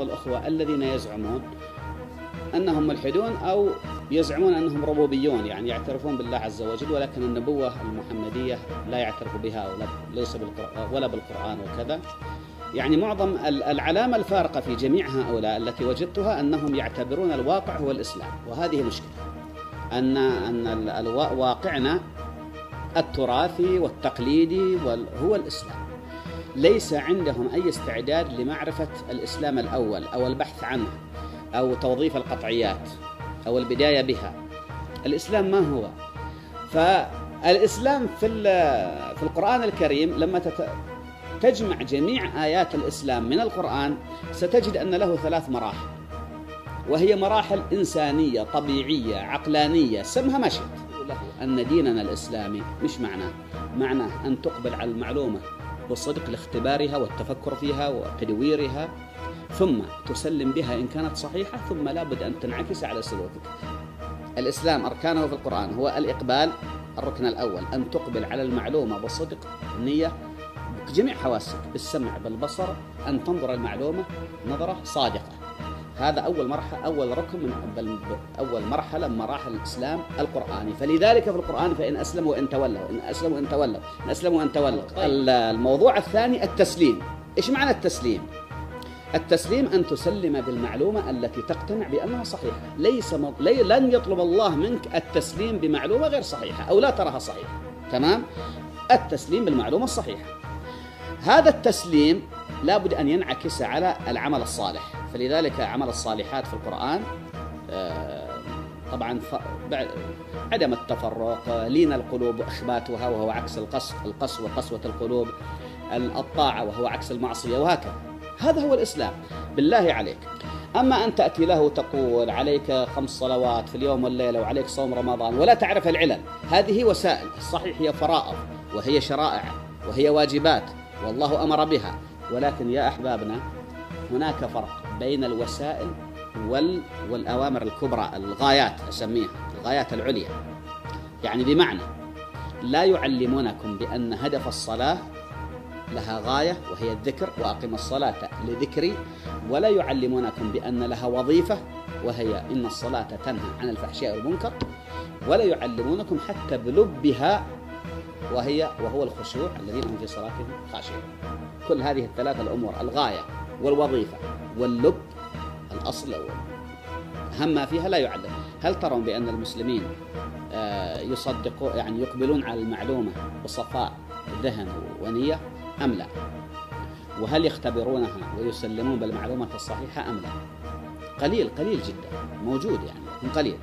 بعض الأخوة الذين يزعمون أنهم ملحدون أو يزعمون أنهم ربوبيون يعني يعترفون بالله عز وجل ولكن النبوة المحمدية لا يعترف بها ولا ليس بالقرآن ولا بالقرآن وكذا. يعني معظم العلامة الفارقة في جميع هؤلاء التي وجدتها أنهم يعتبرون الواقع هو الإسلام وهذه مشكلة. أن أن واقعنا التراثي والتقليدي هو الإسلام. ليس عندهم أي استعداد لمعرفة الإسلام الأول أو البحث عنه أو توظيف القطعيات أو البداية بها. الإسلام ما هو؟ فالإسلام في في القرآن الكريم لما تجمع جميع آيات الإسلام من القرآن ستجد أن له ثلاث مراحل. وهي مراحل إنسانية طبيعية عقلانية سمها ما شئت. أن ديننا الإسلامي مش معناه؟ معناه أن تقبل على المعلومة. بالصدق لاختبارها والتفكر فيها وتدويرها ثم تسلم بها إن كانت صحيحة ثم لابد أن تنعكس على سلوكك. الإسلام أركانه في القرآن هو الإقبال الركن الأول أن تقبل على المعلومة بصدق نية بجميع حواسك بالسمع بالبصر أن تنظر المعلومة نظرة صادقة. هذا أول مرحلة أول ركن من أول مرحلة من مراحل الإسلام القرآني. فلذلك في القرآن فإن أسلموا وإن تولوا. إن أسلموا وإن تولوا. إن أسلموا وإن تولوا. طيب. الموضوع الثاني التسليم. إيش معنى التسليم؟ التسليم أن تسلم بالمعلومة التي تقتنع بأنها صحيحة. ليس م... لي... لن يطلب الله منك التسليم بمعلومة غير صحيحة أو لا تراها صحيحة. تمام؟ التسليم بالمعلومة الصحيحة. هذا التسليم لابد أن ينعكس على العمل الصالح. فلذلك عمل الصالحات في القرآن آه، طبعا عدم التفرق لين القلوب واخباتها وهو عكس القسو القسوه قسوه القلوب الطاعة وهو عكس المعصية وهكذا. هذا هو الإسلام. بالله عليك. أما أن تأتي له تقول عليك خمس صلوات في اليوم والليلة وعليك صوم رمضان ولا تعرف العلل. هذه وسائل. الصحيح هي فرائض وهي شرائع وهي واجبات والله أمر بها. ولكن يا أحبابنا هناك فرق. بين الوسائل وال والأوامر الكبرى الغايات أسميها الغايات العليا. يعني بمعنى لا يعلمونكم بأن هدف الصلاة لها غاية وهي الذكر وأقم الصلاة لذكري ولا يعلمونكم بأن لها وظيفة وهي إن الصلاة تنهى عن الفحشاء والمنكر ولا يعلمونكم حتى بلبها وهي وهو الخشوع الذين هم في صلاتهم خاشعون. كل هذه الثلاث الأمور الغاية. والوظيفة واللب الأصل أهم ما فيها لا يعلم. هل ترون بأن المسلمين آه، يصدقوا يعني يقبلون على المعلومة بصفاء ذهن ونية أم لا؟ وهل يختبرونها ويسلمون بالمعلومة الصحيحة أم لا؟ قليل قليل جدا. موجود يعني قليل.